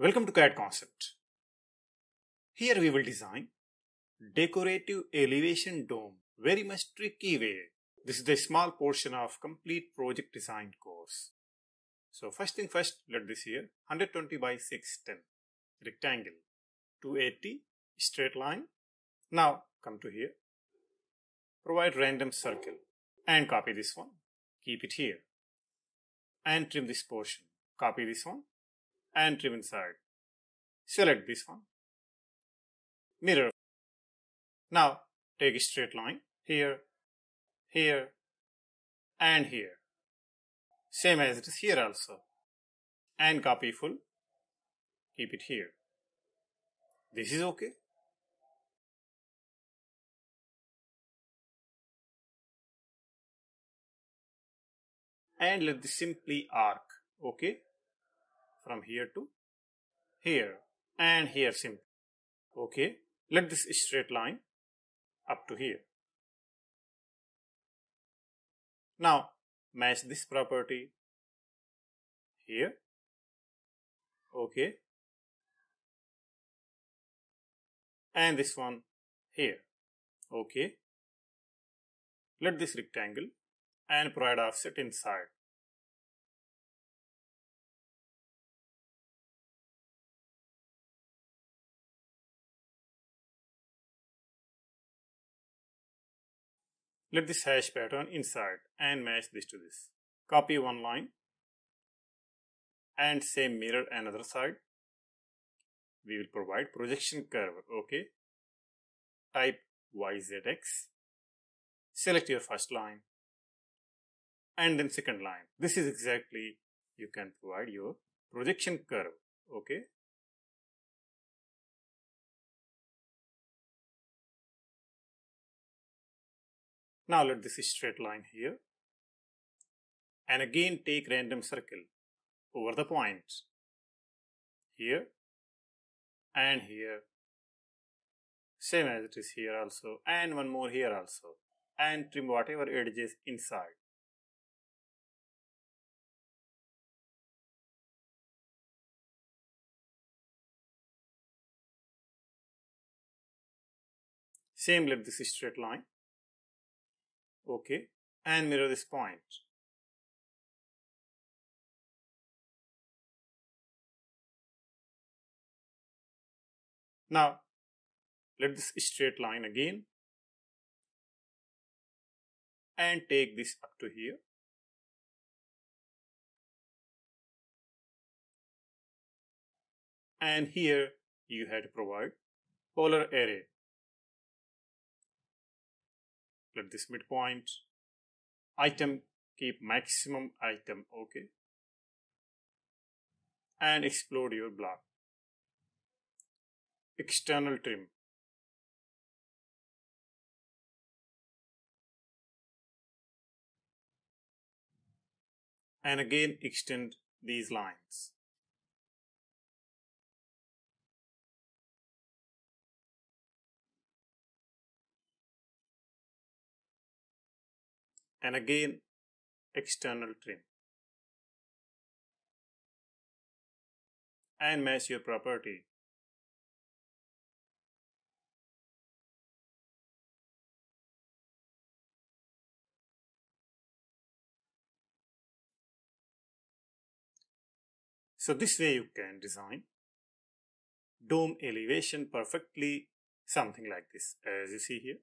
Welcome to CAD Concept. Here we will design decorative elevation dome very much tricky way. This is the small portion of complete project design course. So first thing first, let this here 120 by 610 rectangle 280 straight line. Now come to here. Provide random circle and copy this one. Keep it here and trim this portion. Copy this one and trim inside. Select this one. Mirror. Now take a straight line here, here, and here. Same as it is here also. And copy full. Keep it here. This is okay. And let this simply arc. Okay from here to here and here simply. Okay, let this straight line up to here. Now match this property here. Okay, and this one here. Okay, let this rectangle and provide offset inside. Let this hash pattern inside and match this to this. Copy one line and same mirror another side. We will provide projection curve. Okay. Type YZX. Select your first line and then second line. This is exactly you can provide your projection curve. Okay. Now let this is straight line here. And again take random circle over the points here and here. Same as it is here also. And one more here also. And trim whatever edges inside. Same let this straight line okay. And mirror this point. Now let this straight line again. And take this up to here. And here you had to provide polar array let this midpoint item keep maximum item okay? And explode your block. External trim. And again extend these lines and again external trim and match your property So this way you can design dome elevation perfectly something like this as you see here.